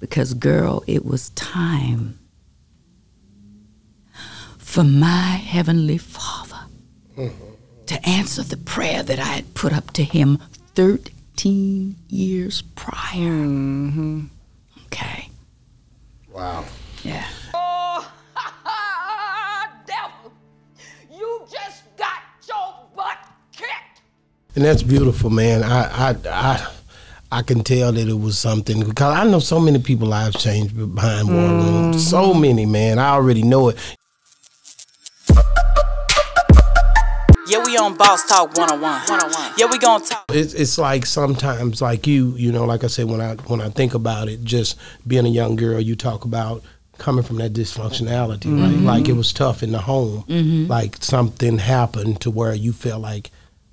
because, girl, it was time for my Heavenly Father to answer the prayer that I had put up to Him 13 years prior. Mm-hmm. Okay. Wow. Yeah. Oh, devil, you just got your butt kicked. And that's beautiful, man. I I I I can tell that it was something because I know so many people lives changed behind War Room. Mm. So many, man. I already know it. Yeah, we on Boss Talk 101. 101. Yeah, we gonna talk. It's it's like sometimes like you, you know, like I said when I when I think about it, just being a young girl, you talk about coming from that dysfunctionality, right? Mm-hmm. Like it was tough in the home. Mm-hmm. Like something happened to where you felt like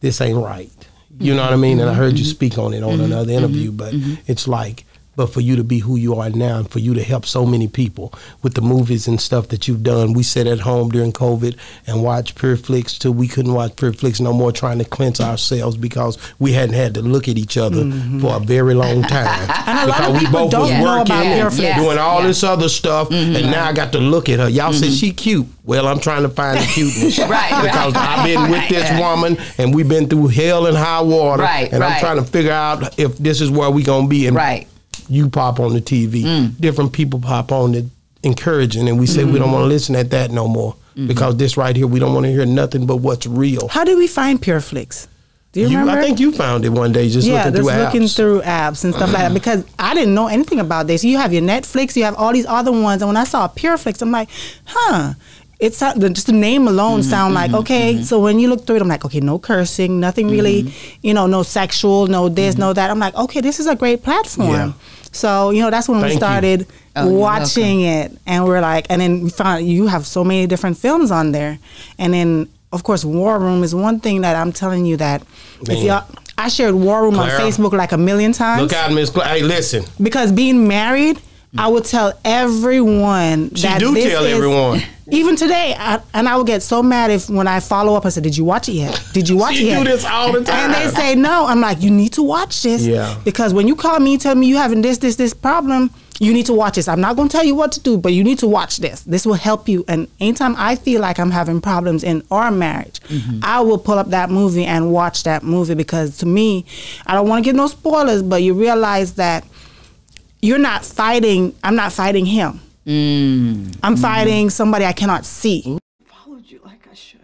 this ain't right. You know what I mean? And I heard you mm-hmm. speak on it on mm-hmm. another interview, mm-hmm. but it's like but for you to be who you are now and for you to help so many people with the movies and stuff that you've done. We sat at home during COVID and watched Pure Flix till we couldn't watch Pure Flix no more, trying to cleanse ourselves because we hadn't had to look at each other mm-hmm. for a very long time. And a lot of because we both don't was working, Pure Flix. doing all Yeah. this other stuff, and mm-hmm. now I got to look at her. Y'all say she mm-hmm. cute. Well, I'm trying to find the cuteness. Right, right, Because I've been with right, this woman and we've been through hell and high water. Right, and I'm trying to figure out if this is where we're gonna be. And Right. You pop on the TV, mm. different people pop on it, encouraging, and we say we don't want to mm. listen at that no more mm-hmm. because this right here, we don't want to hear nothing but what's real. How did we find PureFlix? Do you, You- remember? I think you found it one day just yeah, looking just through apps. looking through apps and stuff like that because I didn't know anything about this. You have your Netflix, you have all these other ones, and when I saw PureFlix, I'm like, huh. It's just the name alone Mm-hmm, sound like mm-hmm, okay. Mm-hmm. So when you look through it, I'm like, okay, no cursing, nothing really, Mm-hmm. you know, no sexual, no this, no that. I'm like, okay, this is a great platform. Yeah. So you know, that's when we Thank you. started Oh, you're watching it, and we're like, and then we found you have so many different films on there, and then of course, War Room is one thing that I'm telling you that if y'all. I shared War Room Clara. on Facebook like a million times Look out, Miss. Cla- Hey, listen. because being married, I would tell everyone She that do this tell is- everyone. Even today, I, and I would get so mad if when I follow up, I said, "Did you watch it yet? Did you watch it yet?" do this all the time. And they say no. I'm like, "You need to watch this, Yeah. because when you call me, and tell me you having this, this, this problem." You need to watch this. I'm not going to tell you what to do, but you need to watch this. This will help you. And anytime I feel like I'm having problems in our marriage, mm-hmm. I will pull up that movie and watch that movie because to me, I don't want to give no spoilers, but you realize that you're not fighting. I'm not fighting him. Mm. I'm fighting somebody I cannot see. Followed you like I should.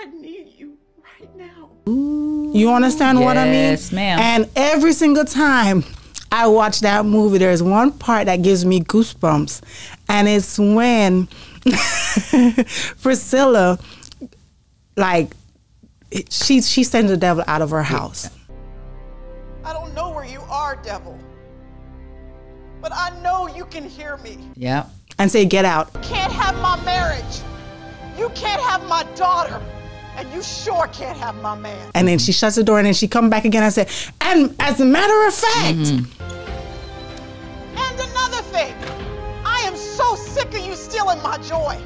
I need you right now. You understand what I mean? Yes, ma'am. And every single time I watch that movie, there's one part that gives me goosebumps, and it's when Priscilla, like, it- she she sends the devil out of her house. I don't know where you are, devil. But I know you can hear me. Yeah. And say, get out. You can't have my marriage. You can't have my daughter. And you sure can't have my man. And then she shuts the door and then she come back again and say, and as a matter of fact, mm-hmm. And another thing, I am so sick of you stealing my joy.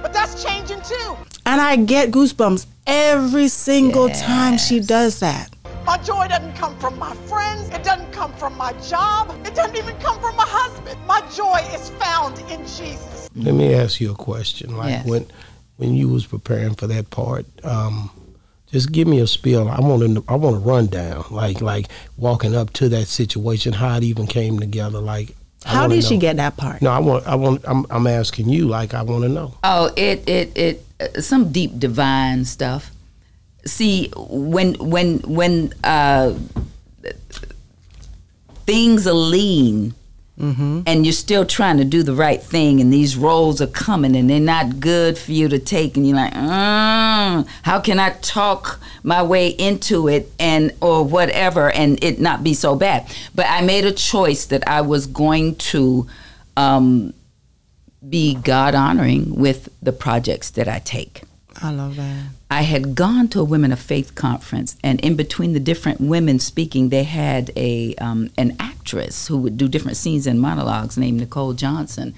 But that's changing too. and I get goosebumps every single time she does that. My joy doesn't come from my friends. It doesn't come from my job. It doesn't even come from my husband. My joy is found in Jesus. Let me ask you a question. Like Yes. when when you was preparing for that part, um, just give me a spiel. I want to I want to run down like like walking up to that situation, how it even came together. Like How wanna did she get that part? No, I want I want I'm I'm asking you. Like I want to know. Oh, it it it uh, some deep divine stuff. See, when when when uh, things are lean, and you're still trying to do the right thing, and these roles are coming, and they're not good for you to take, and you're like, mm, how can I talk my way into it, and or whatever, and it not be so bad? But I made a choice that I was going to. Um, be God honoring with the projects that I take. I love that. I had gone to a Women of Faith conference, and in between the different women speaking, they had a um, an actress who would do different scenes and monologues named Nicole Johnson.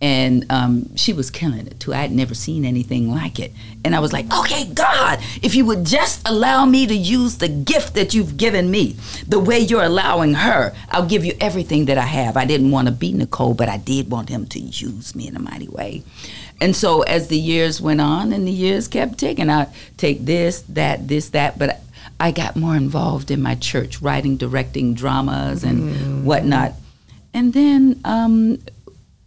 And um, she was killing it too. I had never seen anything like it, and I was like, "Okay, God, if you would just allow me to use the gift that you've given me, the way you're allowing her, I'll give you everything that I have." I didn't want to be Nicole, but I did want him to use me in a mighty way. And so, as the years went on, and the years kept ticking, I take this, that, this, that, but. I got more involved in my church, writing, directing dramas and whatnot. And then um,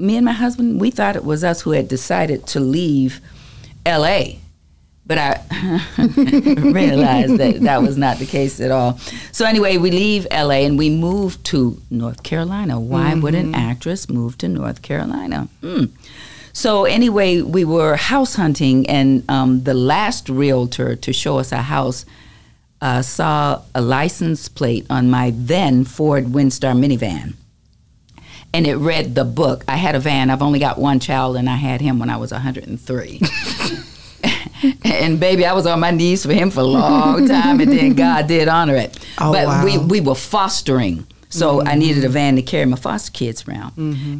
me and my husband, we thought it was us who had decided to leave LA. But I realized that that was not the case at all. So, anyway, we leave LA and we move to North Carolina. Why would an actress move to North Carolina? Hmm. So, anyway, we were house hunting, and um, the last realtor to show us a house uh, saw a license plate on my then Ford Windstar minivan and it read the book. I had a van. I've only got one child, and I had him when I was 103. and baby, I was on my knees for him for a long time, and then God did honor it. Oh, but wow. we we were fostering. So I needed a van to carry my foster kids around.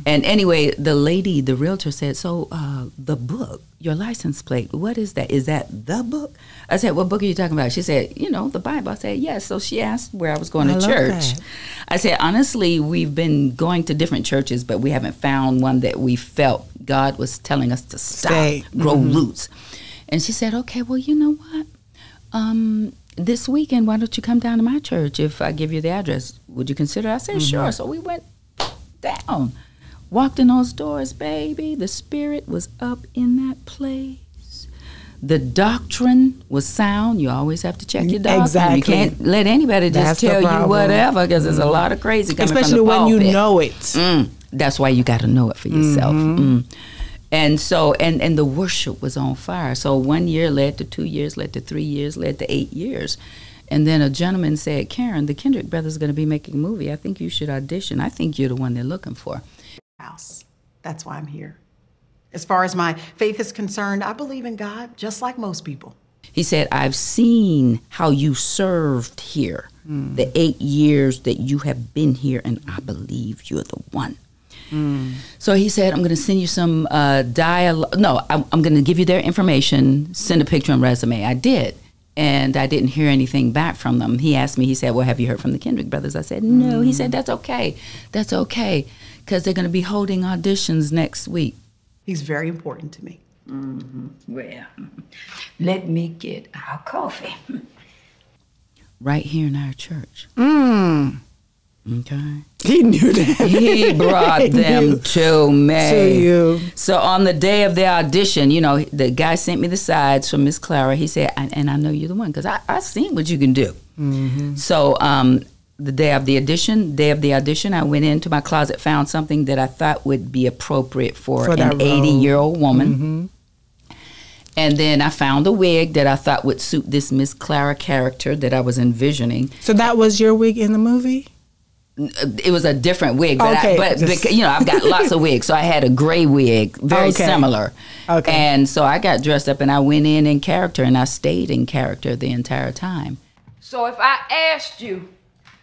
And anyway, the lady, the realtor said, "So uh, the book, your license plate, what is that? Is that the book?" I said, "What book are you talking about?" She said, "You know, the Bible." I said, "Yes." So she asked where I was going I to church. that. I said, honestly, we've been going to different churches, but we haven't found one that we felt God was telling us to stop, Stay. grow roots. And she said, okay, well, you know what? Um, this weekend, why don't you come down to my church if I give you the address? Would you consider? I said, sure. So we went down, walked in those doors, baby. The spirit was up in that place. The doctrine was sound. You always have to check your doctrine. Exactly. You can't let anybody just That's tell you whatever because there's a lot of crazy coming Especially when you know it. Mm, that's why you got to know it for yourself. Mm. And so, and and the worship was on fire. So one year led to two years, led to three years, led to eight years. And then a gentleman said, "Karen, the Kendrick brothers are going to be making a movie. I think you should audition. I think you're the one they're looking for." house. That's why I'm here. As far as my faith is concerned, I believe in God just like most people. He said, I've seen how you served here, hmm. the eight years that you have been here, and I believe you're the one. So he said, I'm going to send you some uh, dialogue. No, I'm, I'm going to give you their information, send a picture and resume. I did. And I didn't hear anything back from them. He asked me, he said, Well, have you heard from the Kendrick brothers? I said, No. He said, That's okay. That's okay. Because they're going to be holding auditions next week. He's very important to me. Well, let me get our coffee. Right here in our church. Mm. Okay. He knew that. He brought them to me. To you. So on the day of the audition, you know, the guy sent me the sides from Miss Clara. He said, and, and I know you're the one because I, I seen what you can do. Mm-hmm. So um, the day of the audition, day of the audition, I went into my closet, found something that I thought would be appropriate for, For an. Mm-hmm. 80 year old woman. And then I found a wig that I thought would suit this Miss Clara character that I was envisioning. So that was your wig in the movie? It was a different wig, but, Okay, I, but just- beca- you know I've got lots of wigs, so I had a gray wig, very Okay. similar. Okay. And so I got dressed up and I went in in character and I stayed in character the entire time. So if I asked you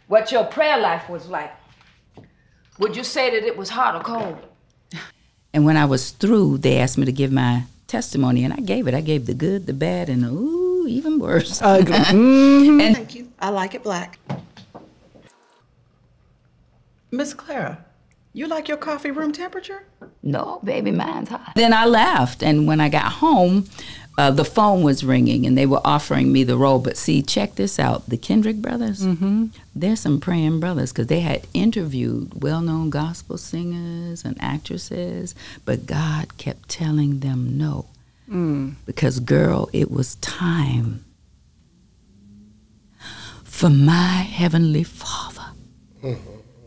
what your prayer life was like, would you say that it was hot or cold? And when I was through, they asked me to give my testimony, and I gave it. I gave the good, the bad, and the ooh, even worse. Ugly. Mhm. and Thank you. I like it black. Miss Clara, you like your coffee room temperature? No, baby, mine's hot. Then I left, and when I got home, uh, the phone was ringing, and they were offering me the role. But see, check this out: the Kendrick brothers. Mm-hmm. They're some praying brothers because they had interviewed well-known gospel singers and actresses, but God kept telling them no, because girl, it was time for my heavenly Father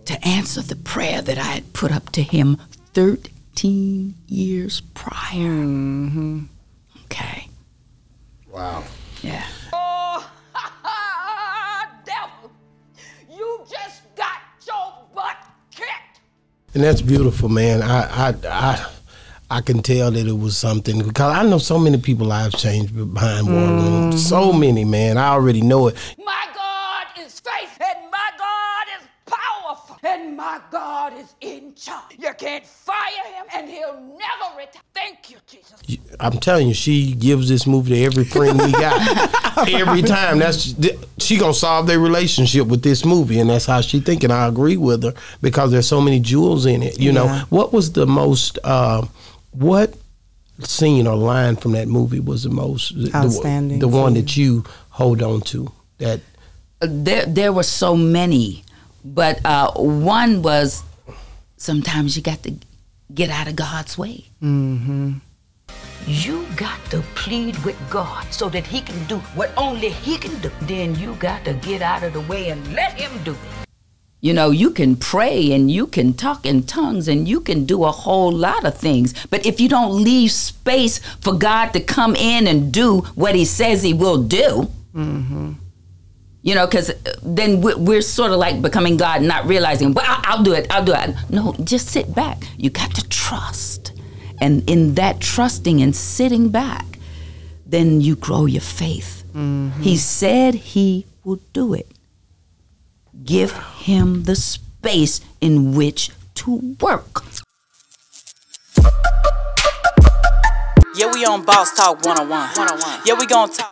to answer the prayer that I had put up to him 13 years prior. Mm-hmm. Okay. Wow. Yeah. Oh, devil, you just got your butt kicked. And that's beautiful, man. I I I I can tell that it was something because I know so many people lives changed behind War Room. Mm-hmm. So many, man. I already know it. My God is faith, and my God is powerful, and And my God is in charge. You can't fire him and he'll never retire. Thank you, Jesus. I'm telling you, she gives this movie to every friend we got. every time, that's she gonna solve their relationship with this movie, and that's how she thinking. I agree with her because there's so many jewels in it. You know, what was the most? Uh, what scene or line from that movie was the most the- Outstanding The, one that you hold on to. That there there were so many, but uh, one was sometimes you got to get out of God's way. You got to plead with God so that He can do what only He can do. Then you got to get out of the way and let Him do it. You know, you can pray and you can talk in tongues and you can do a whole lot of things. But if you don't leave space for God to come in and do what He says He will do, you know, because then we're, we're sort of like becoming God, not realizing, well, I'll, I'll do it, I'll do it. No, just sit back. You got to trust. And in that trusting and sitting back, then you grow your faith. Mm-hmm. He said He will do it give him the space in which to work. Yeah, we on Boss Talk 101. 101. Yeah, we gonna talk.